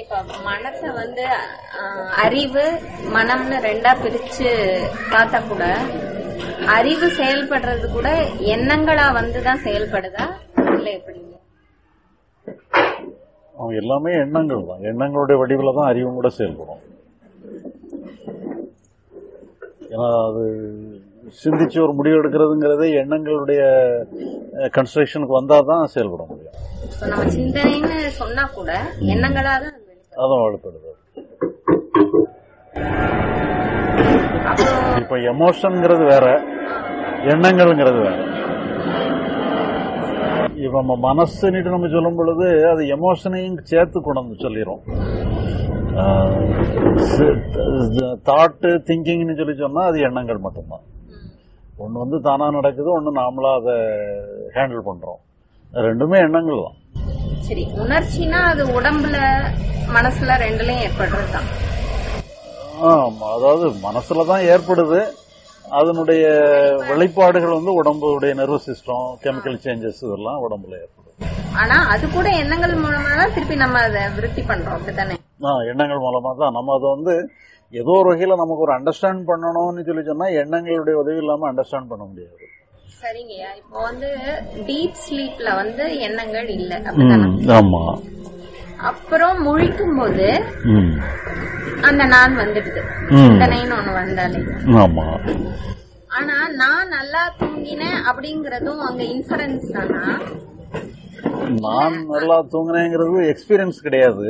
இப்ப மனச வந்து அறிவு மனம்னு ரெண்டா பிரிச்சு பார்த்தா கூட அறிவு செயல்படுறது கூட எண்ணங்களா வந்துதான் செயல்படுதா? இல்ல எப்படி? எல்லாமே எண்ணங்கள் தான். எண்ணங்களுடைய வடிவில் தான் அறிவும் கூட செயல்படும். ஏன்னா அது சிந்திச்சு ஒரு முடிவு எடுக்கிறதுங்கிறது எண்ணங்களுடைய கன்ஸ்ட்ரக்ஷனுக்கு வந்தால் தான் செயல்பட முடியும். நம்ம சிந்தனைன்னு சொன்னா கூட எண்ணங்களா தான் அது வெளிப்படும். அதான் வலுப்படுது. இப்போ எமோஷன்ங்கிறது வேற எண்ணங்கள்ங்கிறது வேற. இப்ப நம்ம மனசுன்னுட்டு நம்ம சொல்லும் பொழுது அது எமோஷனையும் சேர்த்து கொண்டு சொல்லிடும் தாட்டு திங்கிங்னு சொல்லி சொன்னா அது எண்ணங்கள் மட்டும்தான். ஒன்று வந்து தானா நடக்குது ஒன்று நாமளா அதை ஹேண்டில் பண்றோம். ரெண்டுமே எண்ணங்கள் தான். சரி உணர்ச்சினா அது உடம்புல மனசுல ரெண்டுலயும் ஏற்படுறதுதான். ஆமா அதாவது மனசுல தான் ஏற்படுது. அதனுடைய வெளிப்பாடுகள் வந்து உடம்புடைய நர்வஸ் சிஸ்டம் கெமிக்கல் சேஞ்சஸ் இதெல்லாம் உடம்புல ஏற்படுது. ஆனா அது கூட எண்ணங்கள் மூலமா தான் திருப்பி நம்ம அதை விருத்தி பண்றோம் அப்படித்தானே? ஆ, எண்ணங்கள் மூலமா தான் நம்ம அதை வந்து ஏதோ ஒரு வகையில நமக்கு ஒரு அண்டர்ஸ்டாண்ட் பண்ணணும்னு சொல்லி சொன்னா எண்ணங்களுடைய உதவி இல்லாம அண்டர்ஸ்டாண்ட் பண்ண முடியாது. சரிங்கய்யா. இப்போ வந்து டீப் ஸ்லீப்ல வந்து எண்ணங்கள் இல்ல. ஆமா. அப்புறம் முழிக்கும் போது அந்த நான் வந்துடுது. ம். சிந்தனைன்னு ஒண்ணு வந்தாலே. ஆமா. ஆனா நான் நல்லா தூங்கினேன் அப்படிங்கறதும் அங்க இன்ஃபரன்ஸ் தானா? நான் நல்லா தூங்கினேங்கிறது எக்ஸ்பீரியன்ஸ் கிடையாது.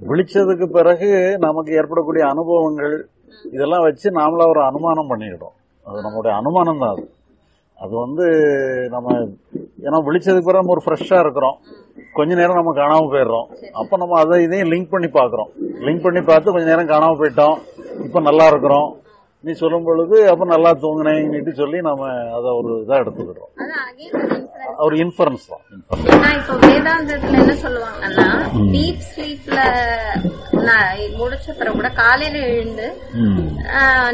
விழிச்சதுக்கு பிறகு நமக்கு ஏற்படக்கூடிய அனுபவங்கள் இதெல்லாம் வச்சு நாமளா ஒரு அனுமானம் பண்ணிக்கிட்டோம். அது நம்மளுடைய அனுமானம் தான் அது. அது வந்து நம்ம ஏன்னா விழிச்சதுக்கு பிறகு நம்ம ஒரு ஃப்ரெஷ்ஷாக இருக்கிறோம். கொஞ்ச நேரம் நம்ம காணாமல் போயிடுறோம். அப்போ நம்ம அதை இதையும் லிங்க் பண்ணி பார்க்குறோம். லிங்க் பண்ணி பார்த்து கொஞ்ச நேரம் காணாமல் போயிட்டோம். இப்போ நல்லா இருக்கிறோம். நீ சொல்லும் பொழுது அப்போ நல்லா தூங்கினேன்னுட்டு சொல்லி நம்ம அதை ஒரு அகைன் இன்ஃபரன்ஸ் ஒரு இன்ஃபரன்ஸ் தான். இப்போ வேதாந்தத்துல என்ன சொல்லுவாங்கன்னா டீப் ஸ்லீப்ல முடிச்ச பிறகு கூட காலையில எழுந்து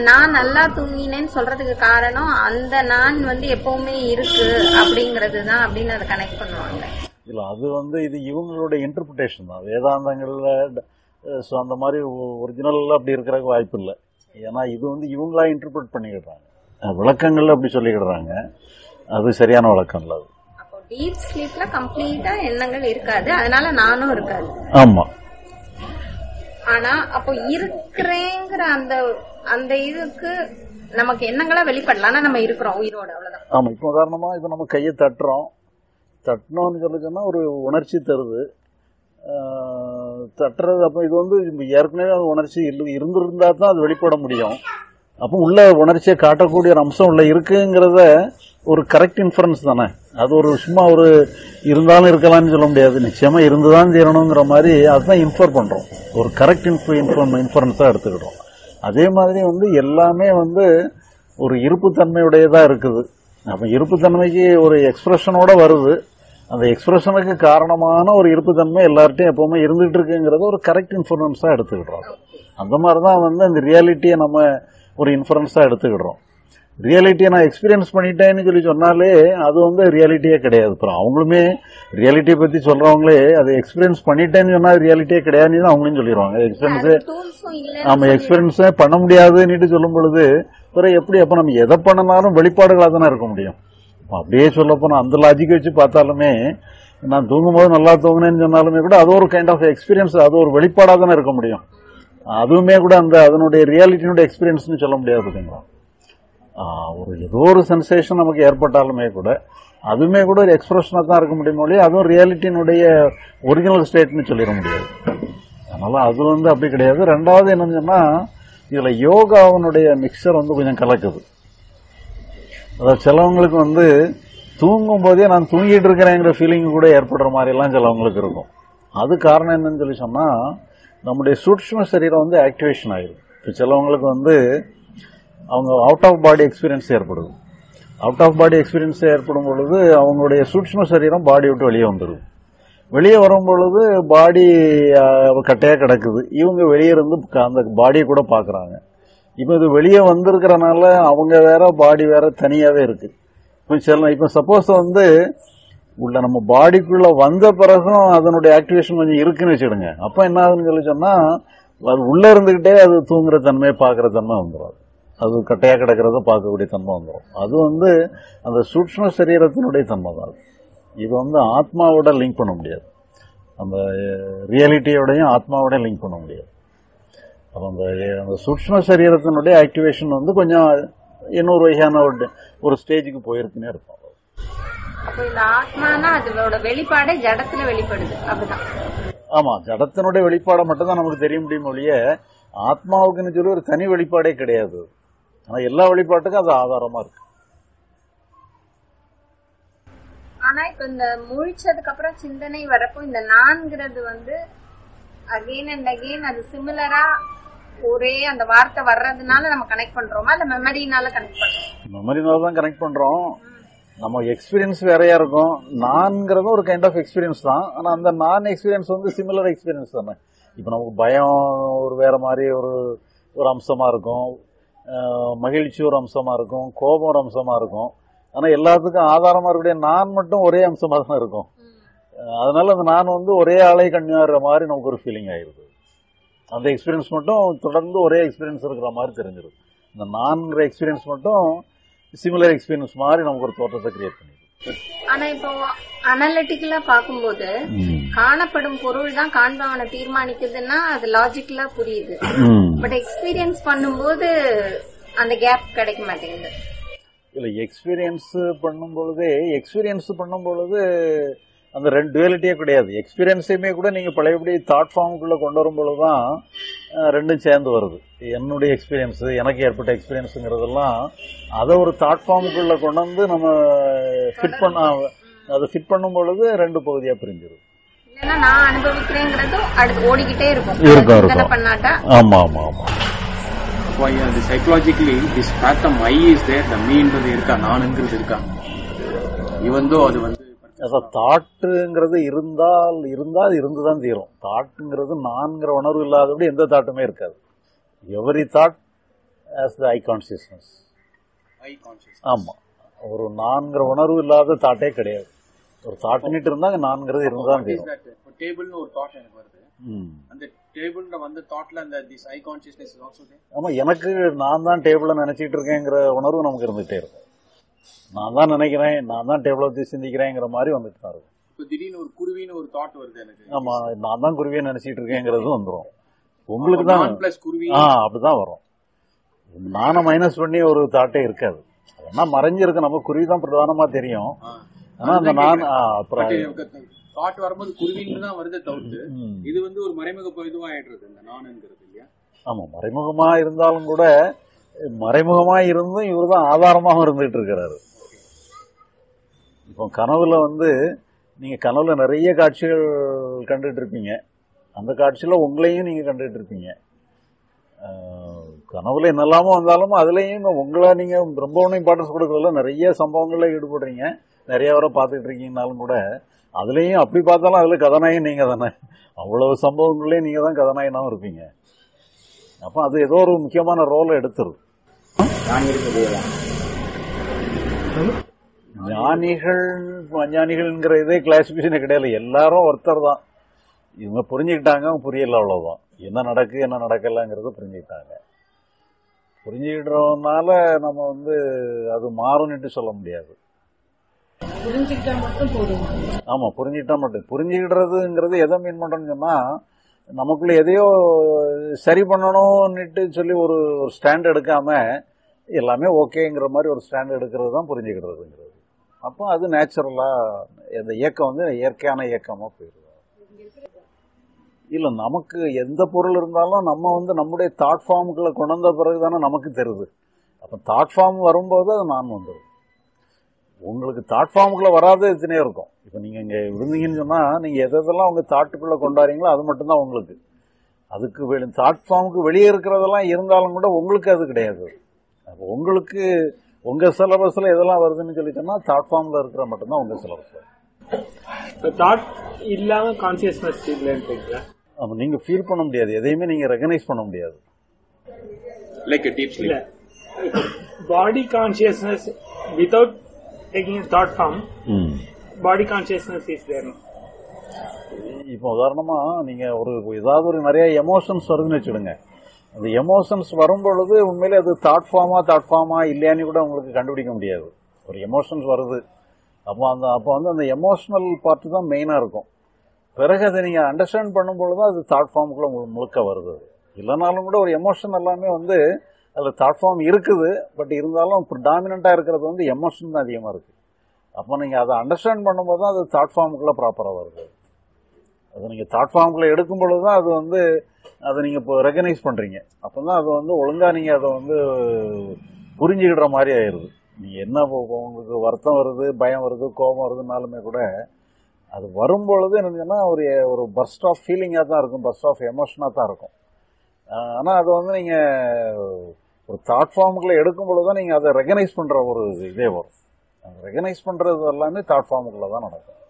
நான் நல்லா தூங்கினேன்னு சொல்றதுக்கு காரணம் அந்த நான் வந்து எப்பவுமே இருக்கு அப்படிங்கறது தான் அப்படின்னு அதை கனெக்ட் பண்ணுவாங்க. இல்ல அது வந்து இது இவங்களுடைய இன்டர்பிரிட்டேஷன் தான். வேதாந்தங்கள்ல so அந்த மாதிரி ஒரிஜினல்ல அப்படி இருக்கிறதுக்கு வாய்ப்பு இல்லை. ஏன்னா இது வந்து இவங்களா இன்டர்பிரட் பண்ணிக்கிடுறாங்க அஹ், விளக்கங்கள்ல அப்படி சொல்லிக்கிடுறாங்க அது சரியான விளக்கம் இல்லை அது. அப்போ டீப் ஸ்லீப்ல கம்ப்ளீட்டா எண்ணங்கள் இருக்காது. அதனால நானும் இருக்காது. ஆமா. ஆனா அப்போ இருக்கிறேங்கிற அந்த அந்த இதுக்கு நமக்கு எண்ணங்களா வெளிப்படலாம் ஆனா நம்ம இருக்கிறோம் உயிரோட அவ்வளவுதான். ஆமா இப்போ உதாரணமா இப்போ நம்ம கையை தட்டுறோம். தட்டணும்னு சொல்லி சொன்னா ஒரு உணர்ச்சி தருது. தட்டுறது. அப்போ இது வந்து ஏற்கனவே அது உணர்ச்சி இல்லை இருந்திருந்தா தான் அது வெளிப்பட முடியும். அப்போ உள்ள உணர்ச்சியை காட்டக்கூடிய ஒரு அம்சம் உள்ள இருக்குங்கிறத ஒரு கரெக்ட் இன்ஃபரன்ஸ் தானே. அது ஒரு சும்மா ஒரு இருந்தாலும் இருக்கலாம்னு சொல்ல முடியாது. நிச்சயமா இருந்துதான் தீரணுங்கிற மாதிரி அதுதான் இன்ஃபர் பண்றோம். ஒரு கரெக்ட் இன்ஃபர் இன்ஃபரன்ஸா எடுத்துக்கிட்டோம் அதே மாதிரி வந்து எல்லாமே வந்து ஒரு இருப்புத்தன்மையுடையதா இருக்குது. அப்ப இருப்புத்தன்மைக்கு ஒரு எக்ஸ்பிரஷனோட வருது. அந்த எக்ஸ்பிரஷனுக்கு காரணமான ஒரு இருப்புத்தன்மை எல்லார்ட்டையும் எப்பவுமே இருந்துட்டு இருக்குங்கிறத ஒரு கரெக்ட் இன்ஃபரன்ஸா எடுத்துக்கிட்டோம் அந்த மாதிரி தான் வந்து அந்த ரியாலிட்டியை நம்ம ஒரு இன்ஃபரன்ஸா எடுத்துக்கிடுறோம். ரியாலிட்டியை நான் எக்ஸ்பீரியன்ஸ் பண்ணிட்டேன்னு சொல்லி சொன்னாலே அது வந்து ரியாலிட்டியே கிடையாது. அப்புறம் அவங்களுமே ரியாலிட்டியை பத்தி சொல்றவங்களே அதை எக்ஸ்பீரியன்ஸ் பண்ணிட்டேன்னு சொன்னா ரியாலிட்டியே கிடையாதுன்னு தான் அவங்களும் சொல்லிடுவாங்க. எக்ஸ்பீரியன்ஸ் நம்ம எக்ஸ்பீரியன்ஸே பண்ண முடியாதுன்னுட்டு சொல்லும் பொழுது பிறகு எப்படி அப்ப நம்ம எதை பண்ணனாலும் வெளிப்பாடுகளாக தானே இருக்க முடியும்? அப்படியே சொல்ல அந்த லாஜிக் வச்சு பார்த்தாலுமே நான் தூங்கும்போது நல்லா தூங்கினேன்னு சொன்னாலுமே கூட அது ஒரு கைண்ட் ஆஃப் எக்ஸ்பீரியன்ஸ் அது ஒரு வெளிப்பாடாக தானே இருக்க முடியும். அதுவுமே கூட அந்த அதனுடைய ரியாலிட்டியினுடைய எக்ஸ்பீரியன்ஸ்னு சொல்ல முடியாது பார்த்தீங்களா ஒரு ஏதோ ஒரு சென்சேஷன் நமக்கு ஏற்பட்டாலுமே கூட அதுவுமே கூட ஒரு எக்ஸ்பிரஷனாக தான் இருக்க முடியும் மொழி அதுவும் ரியாலிட்டியினுடைய ஒரிஜினல் ஸ்டேட்னு சொல்லிட முடியாது. அதனால் அது வந்து அப்படி கிடையாது. ரெண்டாவது என்னன்னு சொன்னால் இதில் யோகாவினுடைய மிக்சர் வந்து கொஞ்சம் கலக்குது. அதாவது சிலவங்களுக்கு வந்து தூங்கும் போதே நான் தூங்கிட்டு இருக்கிறேங்கிற ஃபீலிங் கூட ஏற்படுற மாதிரிலாம் சிலவங்களுக்கு இருக்கும். அது காரணம் என்னன்னு சொல்லி சொன்னால் நம்முடைய சூட்சும சரீரம் வந்து ஆக்டிவேஷன் ஆகிடும் இப்போ சிலவங்களுக்கு வந்து அவங்க அவுட் ஆஃப் பாடி எக்ஸ்பீரியன்ஸ் ஏற்படுது அவுட் ஆஃப் பாடி எக்ஸ்பீரியன்ஸ் ஏற்படும் பொழுது அவங்களுடைய சூட்சும சரீரம் பாடி விட்டு வெளியே வந்துடும் வெளியே வரும் பொழுது பாடி கட்டையாக கிடக்குது. இவங்க வெளியே இருந்து க- அந்த பாடியை கூட பார்க்குறாங்க இப்போ இது வெளியே வந்திருக்கிறனால அவங்க வேற பாடி வேற தனியாவே இருக்கு. இப்போ சில இப்போ சப்போஸ் வந்து உள்ள நம்ம பாடிக்குள்ள வந்த பிறகும் அதனுடைய ஆக்டிவேஷன் கொஞ்சம் இருக்குன்னு வச்சுடுங்க அப்போ என்ன ஆகுதுன்னு சொல்லி சொன்னா அது உள்ள இருந்துகிட்டே அது தூங்குற தன்மையை பார்க்குற தன்மை வந்துடும் அது கட்டையா கிடக்கிறத பார்க்கக்கூடிய தன்மை வந்துடும் அது வந்து அந்த சூட்ச்ம சரீரத்தினுடைய தன்மை தான் இது வந்து ஆத்மாவோட லிங்க் பண்ண முடியாது. அந்த ரியாலிட்டியோடையும் ஆத்மாவோட லிங்க் பண்ண முடியாது. அப்போ அந்த அந்த சூட்ச்ம சரீரத்தினுடைய ஆக்டிவேஷன் வந்து கொஞ்சம் இன்னொரு வகையான ஒரு ஒரு ஸ்டேஜுக்கு போயிருக்குன்னே இருக்கும். அப்ப இந்த ஆத்மானா அதோட வெளிப்பாடு ஜடத்துல வெளிப்படுது. அப்படிதான். ஆமா ஜடத்தினுடைய வெளிப்பாடை மட்டும் தான் நமக்கு தெரிய முடியும் ஒழிய ஆத்மாவுக்குன்னு சொல்லி ஒரு தனி வெளிப்பாடே கிடையாது. ஆனா எல்லா வெளிப்பாட்டுக்கும் அது ஆதாரமா இருக்கு. ஆனா இப்ப இந்த முழிச்சதுக்கு அப்புறம் சிந்தனை வரப்போ இந்த நான்கிறது வந்து அகைன் அண்ட் அகைன் அது சிமிலரா ஒரே அந்த வார்த்தை வர்றதுனால நம்ம கனெக்ட் பண்றோமா? இல்ல மெமரினால கனெக்ட் பண்றோம்? மெமரினால தான் கனெக்ட் பண்றோம். நம்ம எக்ஸ்பீரியன்ஸ் வேறையா இருக்கும். நான்ங்கிறது ஒரு கைண்ட் ஆஃப் எக்ஸ்பீரியன்ஸ் தான். ஆனா அந்த நான் எக்ஸ்பீரியன்ஸ் வந்து சிமிலர் எக்ஸ்பீரியன்ஸ் தானே. இப்போ நமக்கு பயம் ஒரு வேற மாதிரி ஒரு ஒரு அம்சமா இருக்கும். மகிழ்ச்சி ஒரு அம்சமா இருக்கும். கோபம் ஒரு அம்சமா இருக்கும். ஆனா எல்லாத்துக்கும் ஆதாரமா இருக்கக்கூடிய நான் மட்டும் ஒரே அம்சமா தான் இருக்கும். அதனால அந்த நான் வந்து ஒரே ஆளை கண்ணியாடுற மாதிரி நமக்கு ஒரு ஃபீலிங் ஆயிருது அந்த எக்ஸ்பீரியன்ஸ் மட்டும் தொடர்ந்து ஒரே எக்ஸ்பீரியன்ஸ் இருக்கிற மாதிரி தெரிஞ்சிருது. இந்த நான்கிற எக்ஸ்பீரியன்ஸ் மட்டும் சிமிலர் எக்ஸ்பீரியன்ஸ் மாதிரி நமக்கு ஒரு தோற்றத்தை கிரியேட் பண்ணிடுது ஆனா இப்போ அனலிட்டிக்கலா பாக்கும்போது காணப்படும் பொருள் தான் காண்பவனை தீர்மானிக்குதுன்னா அது லாஜிக்கலா புரியுது. பட் எக்ஸ்பீரியன்ஸ் பண்ணும்போது அந்த கேப் கிடைக்க மாட்டேங்குது. இல்ல எக்ஸ்பீரியன்ஸ் பண்ணும் பொழுதே எக்ஸ்பீரியன்ஸ் பண்ணும் பொழுது அந்த ரெண்டு டுவலிட்டியே கிடையாது. எக்ஸ்பீரியன்ஸையுமே கூட நீங்க பழையபடி தாட் ஃபார்முக்குள்ள கொண்டு வரும் பொழுதுதான் அஹ், ரெண்டும் சேர்ந்து வருது. என்னுடைய எக்ஸ்பீரியன்ஸ் எனக்கு ஏற்பட்ட எக்ஸ்பீரியன்ஸுங்கிறதெல்லாம் அதை ஒரு தாட் ஃபார்முக்குள்ள கொண்டு வந்து நம்ம ஃபிட் பண்ண அதை ஃபிட் பண்ணும் பொழுது ரெண்டு பகுதியா பிரிஞ்சிருது இல்லைன்னா நான் அனுபவிக்கிறேங்கிறதும் அடுத்து ஓடிக்கிட்டே இருக்கும். இருக்கும், இருக்கும். பண்ணாட்டா? ஆமா there the meன்றது இருக்கா நானுங்கிறது இருக்கா? though அது வந்து தாட்டுங்கிறது இருந்தால் இருந்தால் இருந்துதான் தீரும். தாட்டுங்கிறது நான்கிற உணர்வு இல்லாதபடி எந்த தாட்டுமே இருக்காது. Every thought as the I consciousness I conscious ஆமா. ஒரு நான்கிற உணர்வு இல்லாத தாட்டே கிடையாது. ஒரு தாட்டுன்னுட்டு இருந்தாங்க நான்கிறது is தீரும். டேபிள்னு ஒரு தாட் எனக்கு வருது. ம். அந்த டேபிள்ல வந்த தாட்ல அந்த திஸ் ஐ கான்சியஸ்னஸ் ஆமா எனக்கு நான் தான் டேபிள நினைச்சிட்டு இருக்கேங்கிற உணர்வு நமக்கு இருந்துகிட்டே இருக்கும். நான் தான் நினைக்கிறேன் நான் தான் டேபிள பத்தி சிந்திக்கிறேங்கிற மாதிரி வந்துட்டு தான் இருக்கும். இப்போ திடீர்னு ஒரு குருவின்னு ஒரு தாட் வருது எனக்கு. ஆமா நான் தான் குருவியை நினைச்சிட்டு இருக்கேங்கிறது வந்துரும். உங்களுக்கு தான் பிளஸ் குருவி. ஆ அப்படிதான் வரும். நானை மைனஸ் பண்ணி ஒரு தாட்டே இருக்காது. அதெல்லாம் மறைஞ்சிருக்கு நம்ம குருவி தான் பிரதானமா தெரியும். ஆனா அந்த நான் அப்புறம் தாட் வரும்போது குருவின்னு தான் வருது தவிர்த்து. இது வந்து ஒரு மறைமுக இதுவா ஆயிடுறது இந்த நானுங்கிறது இல்லையா? ஆமா மறைமுகமா இருந்தாலும் கூட மறைமுகமா இருந்தும் இவர் தான் ஆதாரமாக இருந்துட்டு இருக்கிறாரு இப்போ கனவுல வந்து நீங்க கனவுல நிறைய காட்சிகள் கண்டுட்டு இருப்பீங்க அந்த காட்சியில உங்களையும் நீங்க கண்டுட்டு இருப்பீங்க கனவுல என்னெல்லாமோ வந்தாலும் அதுலேயும் உங்களை நீங்க ரொம்ப ஒன்றும் இம்பார்ட்டன்ஸ் கொடுக்கறதுல நிறைய சம்பவங்கள்ல ஈடுபடுறீங்க. நிறைய வர பார்த்துட்டு இருக்கீங்கனாலும் கூட அதுலேயும் அப்படி பார்த்தாலும் அதுல கதாநாயகன் நீங்க தானே. அவ்வளவு சம்பவங்கள்லயும் நீங்க தான் கதாநாயகனாகவும் இருப்பீங்க. அப்போ அது ஏதோ ஒரு முக்கியமான ரோலை எடுத்துரும். ஞானிகள். அஞ்ஞானிகள்ங்கிற இதே கிளாசிபிகேஷன் கிடையாது. எல்லாரும் ஒருத்தர் தான். இவங்க புரிஞ்சுக்கிட்டாங்க புரியல அவ்வளவுதான். என்ன நடக்கு என்ன நடக்கலங்கிறத புரிஞ்சுக்கிட்டாங்க. புரிஞ்சுக்கிட்டதுனால நம்ம வந்து அது மாறும்னுட்டு சொல்ல முடியாது. ஆமா புரிஞ்சுக்கிட்டா மட்டும். புரிஞ்சுக்கிடுறதுங்கிறது எதை மீன் பண்றோம்னு சொன்னா நமக்குள்ள எதையோ சரி பண்ணணும்னுட்டு சொல்லி ஒரு ஒரு ஸ்டாண்ட் எடுக்காம எல்லாமே ஓகேங்கிற மாதிரி ஒரு ஸ்டாண்ட் எடுக்கிறது தான் புரிஞ்சுக்கிடுறதுங்கிறது அப்போ அது நேச்சுரலாக இந்த இயக்கம் வந்து இயற்கையான இயக்கமாக போயிடுது. இல்லை நமக்கு எந்த பொருள் இருந்தாலும் நம்ம வந்து நம்முடைய தாட் ஃபார்முக்குள்ள கொண்டு வந்த பிறகு தானே நமக்கு தெரியுது. அப்போ தாட் ஃபார்ம் வரும்போது அது நான் வந்துடும் உங்களுக்கு தாட் ஃபார்முக்குள்ள வராத எத்தனையோ இருக்கும். இப்போ நீங்க இங்க இருந்தீங்கன்னு சொன்னா நீங்க எதெல்லாம் உங்க தாட்டுக்குள்ள கொண்டாடுறீங்களோ அது மட்டும்தான் உங்களுக்கு. அதுக்கு தாட் ஃபார்முக்கு வெளியே இருக்கிறதெல்லாம் இருந்தாலும் கூட உங்களுக்கு அது கிடையாது. அப்போ உங்களுக்கு உங்க சிலபஸ்ல எதெல்லாம் வருதுன்னு சொல்லி சொன்னா தாட் ஃபார்ம்ல இருக்கிற மட்டும்தான் உங்க சிலபஸ் இப்போ தாட் இல்லாம கான்சியஸ்னஸ் இல்லைன்றீங்களா அப்ப நீங்க ஃபீல் பண்ண முடியாது. எதையுமே நீங்க ரெகனைஸ் பண்ண முடியாது. Like body consciousness without taking thought form body consciousness is there. no? இப்போ உதாரணமா நீங்க ஒரு ஏதாவது ஒரு நிறைய எமோஷன்ஸ் வருதுன்னு வச்சுடுங்க அந்த எமோஷன்ஸ் வரும் பொழுது உண்மையிலே அது தாட் ஃபார்மா தாட் ஃபார்மா இல்லையான்னு கூட உங்களுக்கு கண்டுபிடிக்க முடியாது ஒரு எமோஷன்ஸ் வருது அப்போ அந்த அப்போ வந்து அந்த எமோஷனல் பார்ட் தான் மெயினா இருக்கும் பிறகு அதை நீங்க அண்டர்ஸ்டாண்ட் பண்ணும்பொழுது தான் அது தாட் ஃபார்முக்குள்ள உங்களுக்கு முழுக்க வருது. இல்லைனாலும் கூட ஒரு எமோஷன் எல்லாமே வந்து அதில் தாட் ஃபார்ம் இருக்குது பட் இருந்தாலும் டாமினண்டா இருக்கிறது வந்து எமோஷன் தான் அதிகமாக இருக்குது அப்போ நீங்கள் அதை அண்டர்ஸ்டாண்ட் பண்ணும்போது தான் அது தாட் ஃபார்முக்குள்ளே ப்ராப்பராக வருது. அது நீங்கள் தாட் ஃபார்முக்குள்ளே எடுக்கும் பொழுது தான் அது வந்து அதை நீங்கள் இப்போ ரெகனைஸ் பண்ணுறீங்க அப்போ தான் அது வந்து ஒழுங்காக நீங்கள் அதை வந்து புரிஞ்சுக்கிடுற மாதிரி ஆயிடுது நீங்கள் என்ன உங்களுக்கு வருத்தம் வருது பயம் வருது கோபம் வருதுனாலுமே கூட அது வரும்பொழுது என்னன்னா ஒரு ஒரு பர்ஸ்ட் ஆஃப் ஃபீலிங்காக தான் இருக்கும் பர்ஸ்ட் ஆஃப் எமோஷனாக தான் இருக்கும். ஆனால் அது வந்து நீங்கள் ஒரு தாட் ஃபார்முக்குள்ள எடுக்கும் பொழுது தான் நீங்கள் அதை ரெகனைஸ் பண்ணுற ஒரு இதே வரும். ரெகனைஸ் பண்ணுறது எல்லாமே தாட் ஃபார்முக்குள்ள தான் நடக்கும்.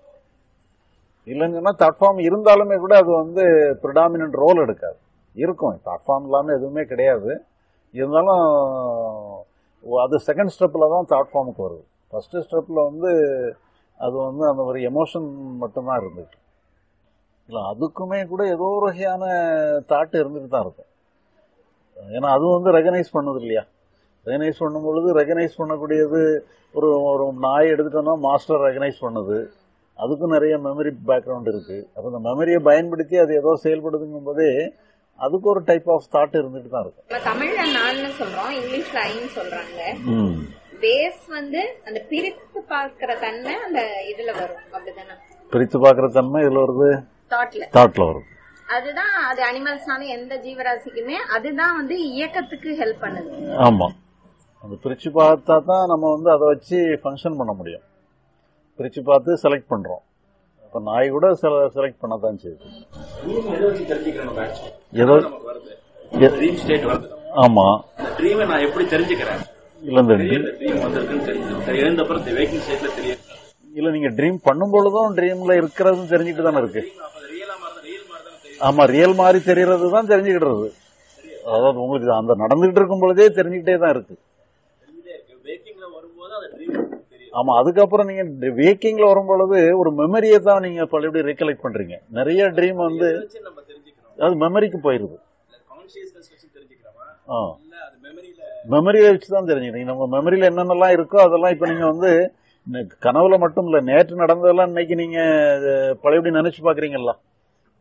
இல்லைன்னு சொன்னால் தாட் ஃபார்ம் இருந்தாலுமே கூட அது வந்து ப்ரிடாமினன்ட் ரோல் எடுக்காது. இருக்கும். தாட் ஃபார்ம் இல்லாமல் எதுவுமே கிடையாது. இருந்தாலும் அது செகண்ட் ஸ்டெப்பில் தான் தாட் ஃபார்முக்கு வருது. ஃபஸ்ட்டு ஸ்டெப்பில் வந்து அது வந்து அந்த ஒரு எமோஷன் மட்டும்தான் இருந்துச்சு. இல்லை அதுக்குமே கூட ஏதோ ஒரு வகையான தாட் இருந்துட்டு தான் இருக்கும். ஏன்னா அது வந்து ரெகனைஸ் பண்ணுது இல்லையா ரெகனைஸ் பண்ணும் பொழுது ரெகனைஸ் பண்ணக்கூடியது ஒரு ஒரு நாய் எடுத்துட்டோம்னா மாஸ்டர் ரெகனைஸ் பண்ணுது. அதுக்கும் நிறைய மெமரி பேக்ரவுண்ட் இருக்கு. அப்போ அந்த மெமரியை பயன்படுத்தி அது ஏதோ செயல்படுதுங்கும் போதே அதுக்கு ஒரு டைப் ஆஃப் தாட் இருந்துட்டு தான் இருக்கும். தமிழ்ல நான்னு சொல்றோம் இங்கிலீஷ்ல ஐன்னு சொல்றாங்க. பேஸ் வந்து அந்த பிரித்து பார்க்கிற தன்மை அந்த இதுல வரும். அப்படிதானே? பிரித்து பார்க்குற தன்மை இதில் வருது? தாட்ல தாட்டில் வருது அதுதான் அது அனிமல்ஸ்னாலும் எந்த ஜீவராசிக்குமே அதுதான் வந்து இயக்கத்துக்கு ஹெல்ப் பண்ணுது. ஆமா. அந்த பிரிச்சு பார்த்தா தான் நம்ம வந்து அதை வச்சு ஃபங்க்ஷன் பண்ண முடியும். பிரிச்சு பார்த்து செலக்ட் பண்றோம். இப்ப நாய் கூட செலக்ட் பண்ண தான் செய்யுது? ஏதோ ட்ரீம் ஸ்டேட் வருது. ஆமா. ட்ரீமை நான் எப்படி தெரிஞ்சுக்கிறேன்? இல்ல இந்த இந்த ட்ரீம் வந்திருக்குன்னு தெரிஞ்சு சரி எழுந்த அப்புறம் வேக்கிங் ஸ்டேட்ல தெரியும். இல்ல நீங்க ட்ரீம் பண்ணும் பொழுதும் ட்ரீம்ல இருக்கிறதும் தெரிஞ்சுட்டு தானே இருக்கு ரியலா மாதிரி ரியல் மாதிரி தான் தெரியும் ஆமா ரியல் மாதிரி தெரியறது தான் தெரிஞ்சுக்கிடுறது. அதாவது உங்களுக்கு அந்த நடந்துகிட்டு இருக்கும் பொழுதே தெரிஞ்சுக்கிட்டே தான் இருக்கு. ஆமா அதுக்கப்புறம் நீங்க வேக்கிங்ல வரும் பொழுது ஒரு மெமரியை தான் நீங்க பழையபடி ரீகலெக்ட் பண்றீங்க? நிறைய ட்ரீம் வந்து அது மெமரிக்கு போயிருது. ஆ. மெமரியில மெமரியை வச்சு தான் தெரிஞ்சுக்கிறீங்க நம்ம மெமரியில என்னென்னலாம் இருக்கோ அதெல்லாம் இப்ப நீங்க வந்து கனவுல மட்டும் இல்ல நேற்று நடந்ததெல்லாம் இன்னைக்கு நீங்க பழையபடி நினைச்சு பாக்குறீங்களா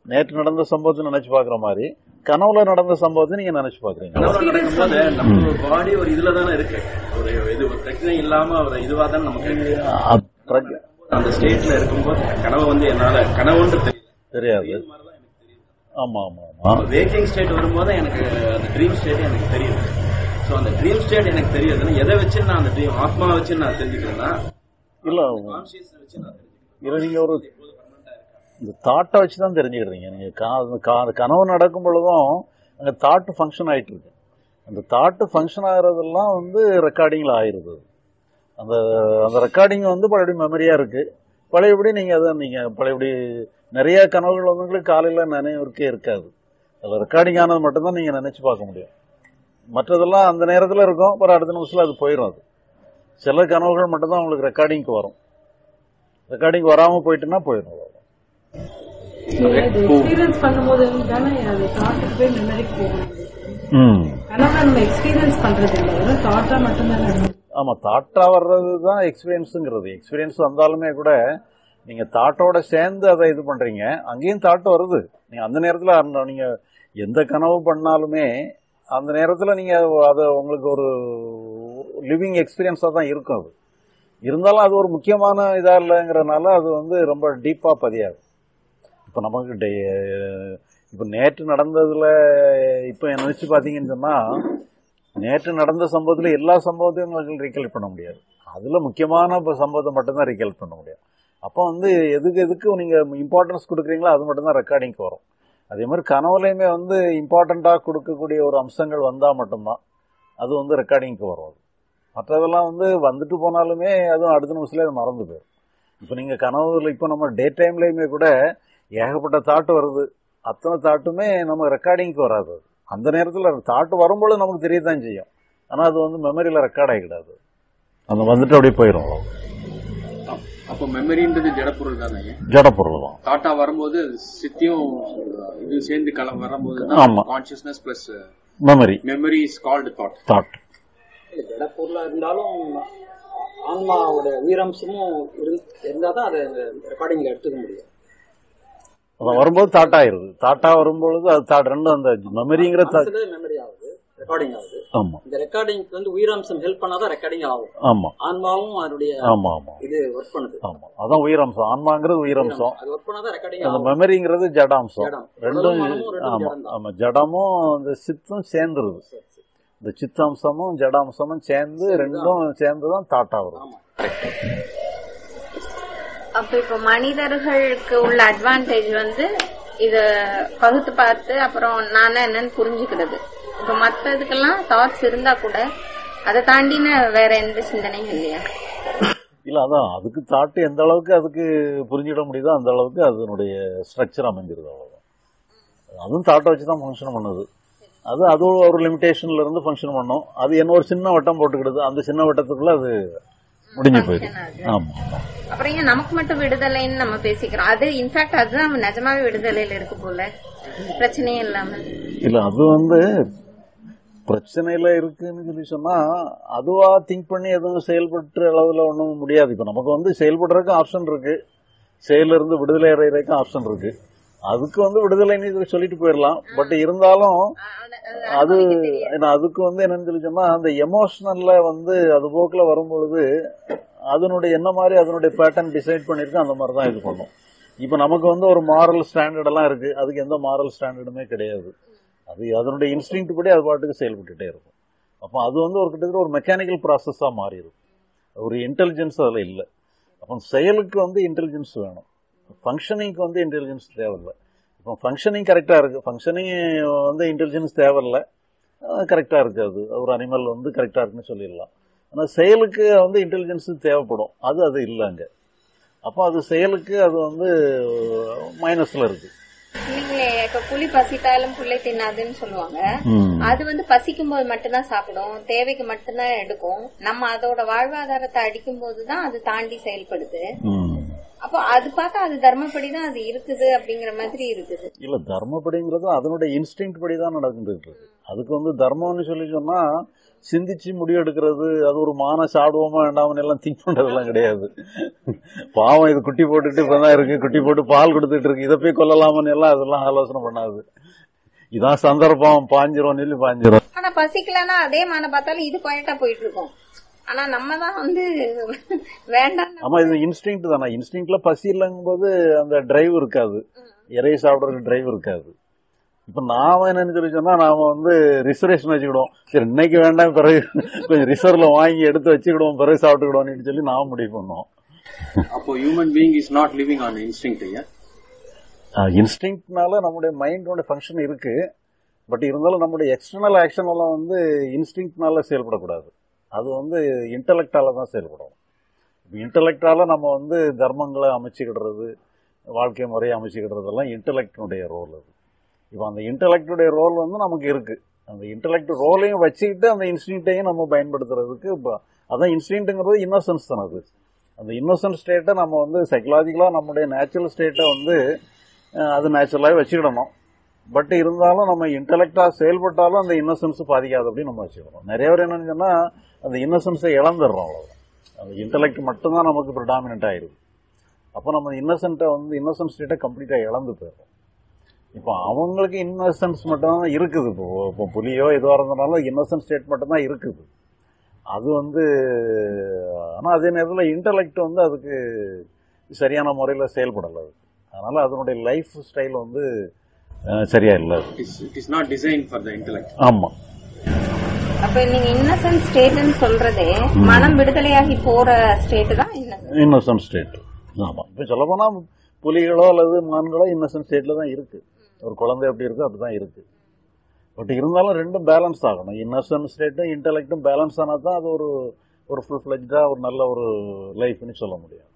நேற்று நடந்த சம்பவத்தை நினைச்சு பாக்குற மாதிரி கனவுல நடந்த சம்பவத்தை நீங்க நினைச்சு பாக்குறீங்க கனவுல நடக்கும்போது நம்ம பாடி ஒரு இதுல தானே இருக்கு. ஒரு இது ஒரு பிரச்சனை இல்லாம ஒரு இதுவா தான் நமக்கு இருக்கு. அது பிரக்- அந்த ஸ்டேட்ல இருக்கும்போது கனவு வந்து என்னால தெரியல தெரியாது. ஆமா ஆமா ஆமா. வேக்கிங் ஸ்டேட் வரும்போது எனக்கு அந்த ட்ரீம் ஸ்டேட் எனக்கு தெரியுது. சோ அந்த ட்ரீம் ஸ்டேட் எனக்கு தெரியுதுன்னா எதை வச்சு நான் அந்த ட்ரீம் ஆத்மா வச்சு நான் தெரிஞ்சுக்கிறேன்னா இல்ல கான்சியஸ் வச்சு நான் தெரிஞ்சுக்கிறேன். இல்ல நீங்க ஒரு இந்த தாட்டை வச்சு தான் தெரிஞ்சுக்கிறீங்க. நீங்கள் கா- கனவு நடக்கும் பொழுதும் அங்கே தாட்டு ஃபங்க்ஷன் ஆயிட்டு இருக்கு அந்த தாட்டு ஃபங்க்ஷன் ஆகிறதெல்லாம் வந்து ரெக்கார்டிங்கில் ஆயிடுது. அந்த அந்த ரெக்கார்டிங் வந்து பழையபடி மெமரியாக இருக்குது பழையபடி நீங்கள் அதை நீங்கள் பழையபடி நிறைய கனவுகள் வந்து காலையில் நினைவிற்கே இருக்காது. அதில் ரெக்கார்டிங் ஆனது மட்டும்தான் நீங்கள் நினச்சி பார்க்க முடியும். மற்றதெல்லாம் அந்த நேரத்தில் இருக்கும். அப்புறம் அடுத்த நிமிஷத்தில் அது போயிடும் அது. சில கனவுகள் மட்டும்தான் உங்களுக்கு ரெக்கார்டிங்க்கு வரும். ரெக்கார்டிங் வராமல் போயிட்டுன்னா போயிடும் எக்ஸ்பீரியன்ஸ் பண்ணும்போது தானே அது தாட்டுக்கு போய் மெமரிக்கு போகும். ம். கனவுல நம்ம எக்ஸ்பீரியன்ஸ் பண்றது இல்லை. வெறும் தாட்டா மட்டும்தான் நம்ம ஆமா தாட்டா வர்றது தான் எக்ஸ்பீரியன்ஸுங்கிறது எக்ஸ்பீரியன்ஸ் வந்தாலுமே கூட நீங்க தாட்டோட சேர்ந்து அதை இது பண்றீங்க. அங்கேயும் தாட் வருது. நீங்க அந்த நேரத்துல அந்த- நீங்க எந்த கனவு பண்ணாலுமே அந்த நேரத்துல நீங்க அது உங்களுக்கு ஒரு லிவிங் எக்ஸ்பீரியன்ஸா தான் இருக்கும் அது. இருந்தாலும் அது ஒரு முக்கியமான இதா இல்லைங்கிறனால அது வந்து ரொம்ப டீப்பா பதியாது. இப்போ நமக்கு டே- இப்போ நேற்று நடந்ததில் இப்போ நினச்சி பார்த்தீங்கன்னு சொன்னால் நேற்று நடந்த சம்பவத்தில் எல்லா சம்பவத்தையும் உங்களுக்கு ரீகல் பண்ண முடியாது. அதில் முக்கியமான இப்போ சம்பவத்தை மட்டும்தான் ரீகல் பண்ண முடியும். அப்போ வந்து எதுக்கு எதுக்கு நீங்கள் இம்பார்ட்டன்ஸ் கொடுக்குறீங்களோ அது மட்டும்தான் ரெக்கார்டிங்க்கு வரும். அதே மாதிரி கனவுலையுமே வந்து இம்பார்ட்டண்ட்டாக கொடுக்கக்கூடிய ஒரு அம்சங்கள் வந்தால் மட்டும்தான் அது வந்து ரெக்கார்டிங்க்கு வரும் அது. மற்றதெல்லாம் வந்து வந்துட்டு போனாலுமே அதுவும் அடுத்த நிமிஷத்துல அது மறந்து போயிடும் இப்போ நீங்கள் கனவுல இப்போ நம்ம டே டைம்லேயுமே கூட ஏகப்பட்ட தாட்டு வருது. அத்தனை தாட்டுமே நம்ம ரெக்கார்டிங்க்கு வராது. அந்த நேரத்துல தாட்டு வரும்போது நமக்கு தெரியத்தான் செய்யும். ஆனா அது வந்து மெமரியில ரெக்கார்ட் ஆகிடாது. அந்த வந்துட்டு அப்படியே போயிடும் அப்போ மெமரின்றது ஜடப்பொருள் தானே? ஜடப்பொருள் தான். தாட்டா வரும்போது சித்தியும் இது சேர்ந்து கலம் வரும்போது ஆமா. Consciousness plus memory memory is called thought thought ஜட பொருளா இருந்தாலும் ஆன்மாவோட உயிரம்சமும் இருந்தா தான் அதை ரெக்கார்டிங்ல எடுத்துக்க முடியும். அதான் வரும்போது தாட் ஆயிருது தாட்டா வரும்பொழுது அது தாட் ரெண்டும் அந்த மெமரிங்கிற மெமரி ஆகுது ரெக்கார்டிங் ஆகுது. ஆமா. இந்த ரெக்கார்டிங்க்கு வந்து உயிரம்சம் ஹெல்ப் பண்ணாதான் ரெக்கார்டிங் ஆகும். ஆமா. ஆன்மாவும் அதனுடைய ஆமா ஆமா. இது ஒர்க் பண்ணுது. ஆமா. அதான் உயிரம்சம். ஆன்மாங்கிறது உயிரம்சம். அது ஒர்க் பண்ணாதான் ரெக்கார்டிங் அந்த ஆகும். மெமரிங்கிறது ஜடாம்சம். ஜடம். ரெண்டும் ஆமா. ஆமா. ஜடமும் இந்த சித்தும் சேர்ந்துருது. இந்த சித்தம்சமும் ஜடாம்சமும் சேர்ந்து ரெண்டும் சேர்ந்து தான் தாட்டா வரும். ஆமா. அப்ப இப்ப மனிதர்களுக்கு உள்ள அட்வான்டேஜ் வந்து இத பகுத்து பார்த்து அப்புறம் நானா என்னன்னு புரிஞ்சுக்கிறது. இப்ப மத்ததுக்கெல்லாம் தாட்ஸ் இருந்தா கூட அதை தாண்டின வேற எந்த சிந்தனையும் இல்லையா? இல்ல அதான். அதுக்கு தாட்டு எந்த அளவுக்கு அதுக்கு புரிஞ்சிட முடியுதோ அந்த அளவுக்கு அதனுடைய ஸ்ட்ரக்சர் அமைஞ்சிருது அவ்வளவுதான். அதுவும் தாட்டை வச்சு தான் ஃபங்க்ஷன் பண்ணுது. அது அது ஒரு லிமிடேஷன்ல இருந்து ஃபங்க்ஷன் பண்ணும். அது என்ன ஒரு சின்ன வட்டம் போட்டுக்கிடுது. அந்த சின்ன வட்டத்துக்குள்ள அது முடிஞ்சு போயிடுது. ஆமா அப்புறம் ஏன் நமக்கு மட்டும் விடுதலைன்னு நம்ம பேசிக்கிறோம்? அது இன்ஃபேக்ட் அதுதான் நிஜமாவே விடுதலையில இருக்கு போல. பிரச்சனையே இல்லாம. இல்ல அது வந்து பிரச்சனையில இருக்குன்னு சொல்லி சொன்னா அதுவா திங்க் பண்ணி எதுவும் செயல்பட்டு அளவுல ஒண்ணும் முடியாது. இப்ப நமக்கு வந்து செயல்படுறதுக்கு ஆப்ஷன் இருக்கு. செயல இருந்து விடுதலை அடைகிறதுக்கு ஆப்ஷன் இருக்கு. அதுக்கு வந்து விடுதலைன்னு இது சொல்லிட்டு போயிடலாம். பட் இருந்தாலும் அது அதுக்கு வந்து என்னன்னு சொல்லி சொன்னா அந்த எமோஷனல்ல வந்து அது போக்குல வரும்பொழுது அதனுடைய என்ன மாதிரி அதனுடைய பேட்டர்ன் டிசைட் பண்ணிருக்கு அந்த மாதிரி தான் இது பண்ணும். இப்ப நமக்கு வந்து ஒரு மாரல் ஸ்டாண்டர்ட் எல்லாம் இருக்கு. அதுக்கு எந்த மாரல் ஸ்டாண்டர்டுமே கிடையாது. அது அதனுடைய இன்ஸ்டிங் படி அது பாட்டுக்கு செயல்பட்டுட்டே இருக்கும். அப்போ அது வந்து ஒரு கிட்டத்தட்ட ஒரு மெக்கானிக்கல் ப்ராசஸா மாறிடும். ஒரு இன்டெலிஜென்ஸ் அதுல இல்லை. அப்போ செயலுக்கு வந்து இன்டெலிஜென்ஸ் வேணும். ஃபங்க்ஷனிங்க்கு வந்து இன்டெலிஜென்ஸ் தேவையில்லை. இப்போ ஃபங்க்ஷனிங் கரெக்டாக இருக்கு. ஃபங்க்ஷனிங் வந்து இன்டெலிஜென்ஸ் தேவையில்லை. கரெக்டாக இருக்கு அது ஒரு அனிமல் வந்து கரெக்டாக இருக்குன்னு சொல்லிடலாம். ஆனால் செயலுக்கு வந்து இன்டெலிஜென்ஸ் தேவைப்படும். அது அது இல்லை அங்கே. அப்போ அது செயலுக்கு அது வந்து மைனஸில் இருக்கு. இல்லைங்களே இப்ப புலி பசித்தாலும் புள்ளை தின்னாதுன்னு சொல்லுவாங்க. அது வந்து பசிக்கும் போது மட்டும்தான் சாப்பிடும். தேவைக்கு மட்டும்தான் எடுக்கும். நம்ம அதோட வாழ்வாதாரத்தை அடிக்கும் போதுதான் அது தாண்டி செயல்படுது. அப்போ அது பார்த்தா அது தர்மப்படிதான் அது இருக்குது அப்படிங்கிற மாதிரி இருக்குது. இல்ல தர்மப்படிங்கிறது அதனுடைய இன்ஸ்டிங் படி தான் நடந்துட்டு இருக்கு. அதுக்கு வந்து தர்மம்னு சொல்லி சொன்னா சிந்திச்சு முடிவெடுக்கிறது அது ஒரு மான சாடுவோமா வேண்டாமன்னு எல்லாம் திங்க் பண்றதெல்லாம் கிடையாது. பாவம் இது குட்டி போட்டுட்டு இப்பதான் இருக்கு குட்டி போட்டு பால் கொடுத்துட்டு இருக்கு இதை போய் கொல்லலாமன்னு எல்லாம் அதெல்லாம் ஆலோசனை பண்ணாது. இதான் சந்தர்ப்பம் பாஞ்சிரும் சொல்லி பாஞ்சிரும். ஆனா பசிக்கலன்னா அதே மான பார்த்தாலும் இது குவாய்ட்டா போயிட்டு இருக்கும். ஆனா நம்ம தான் வந்து வேண்டாம் ஆமா இது இன்ஸ்டிங் தானே? இன்ஸ்டிங்ல பசி இல்லைங்கும் போது அந்த டிரைவ் இருக்காது. இறைய சாப்பிடறதுக்கு டிரைவ் இருக்காது. இப்ப நாம என்னன்னு சொல்லி சொன்னா நாம வந்து ரிசர்வேஷன் வச்சுக்கிடுவோம். சரி இன்னைக்கு வேண்டாம் பிறகு கொஞ்சம் ரிசர்வ்ல வாங்கி எடுத்து வச்சுக்கிடுவோம் பிறகு சாப்பிட்டுக்கிடுவோம்னு சொல்லி நாம முடிவு பண்ணோம் அப்போ human being is not living on instinct இன்ஸ்டிங்னால நம்முடைய மைண்டோட ஃபங்க்ஷன் இருக்கு. பட் இருந்தாலும் நம்முடைய எக்ஸ்டர்னல் ஆக்ஷன் எல்லாம் வந்து இன்ஸ்டிங்னால செயல்படக்கூடாது. அது வந்து இன்டலெக்டால தான் செயல்படும். இன்டலெக்டால நம்ம வந்து தர்மங்களை அமைச்சுக்கிடுறது வாழ்க்கை முறையை அமைச்சுக்கிடுறதெல்லாம் இன்டலெக்டினுடைய ரோல் அது. இப்போ அந்த இன்டலெக்டுடைய ரோல் வந்து நமக்கு இருக்கு. அந்த இன்டலெக்ட் ரோலையும் வச்சுக்கிட்டு அந்த இன்ஸ்டிங்டையும் நம்ம பயன்படுத்துறதுக்கு இப்போ அதான் இன்ஸ்டிங்கிறது இன்னோசன்ஸ் தான் அது. அந்த இன்னோசன்ட் ஸ்டேட்டை நம்ம வந்து சைக்கலாஜிக்கலாக நம்முடைய நேச்சுரல் ஸ்டேட்டை வந்து அது நேச்சுரலாகவே வச்சுக்கிடணும். பட் இருந்தாலும் நம்ம இன்டலெக்டாக செயல்பட்டாலும் அந்த இன்னோசன்ஸ் பாதிக்காது அப்படின்னு நம்ம வச்சுக்கிறோம். நிறைய பேர் என்னன்னு சொன்னால் அந்த இன்னசென்ஸை இழந்துடுறோம் அவ்வளவுதான். அந்த இன்டலெக்ட் மட்டும்தான் நமக்கு ப்ரிடாமினன்ட் ஆயிருது அப்போ நம்ம இன்னசென்ட்டை வந்து இன்னசென்ட் ஸ்டேட்டை கம்ப்ளீட்டா இழந்து போயிடுறோம். இப்போ அவங்களுக்கு இன்னசென்ஸ் மட்டும் தான் இருக்குது. இப்போ இப்போ புலியோ எதுவாக இருந்தனாலும் இன்னசென்ட் ஸ்டேட் மட்டும் தான் இருக்குது. அது வந்து ஆனா அதே நேரத்தில் இன்டலெக்ட் வந்து அதுக்கு சரியான முறையில் செயல்படலை அது. அதனால அதனுடைய லைஃப் ஸ்டைல் வந்து அஹ், சரியா இல்லை. It is not design for the intellect ஆமா. அப்ப நீங்க இன்னசென்ட் ஸ்டேட்னு சொல்றதே மனம் விடுதலையாகி போற ஸ்டேட் தான் இன்னசென்ட் ஸ்டேட் ஆமா. இப்போ சொல்ல போனா புலிகளோ அல்லது மான்களோ இன்னசென்ட் ஸ்டேட்ல தான் இருக்கு. ஒரு குழந்தை எப்படி இருக்கோ அப்படிதான் இருக்கு. பட் இருந்தாலும் ரெண்டும் பேலன்ஸ் ஆகணும். இன்னசென்ட் ஸ்டேட்டும் இன்டெலெக்டும் பேலன்ஸ் ஆனால் தான் அது ஒரு ஒரு ஃபுல் ஃபிளஜ்டா ஒரு நல்ல ஒரு லைஃப்னு சொல்ல முடியும்.